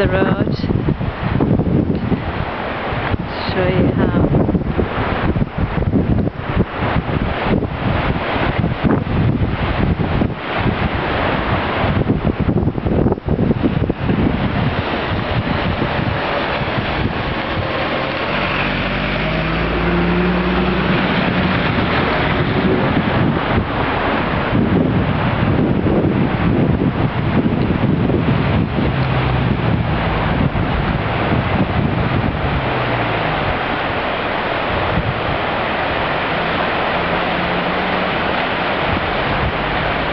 the road. Show you how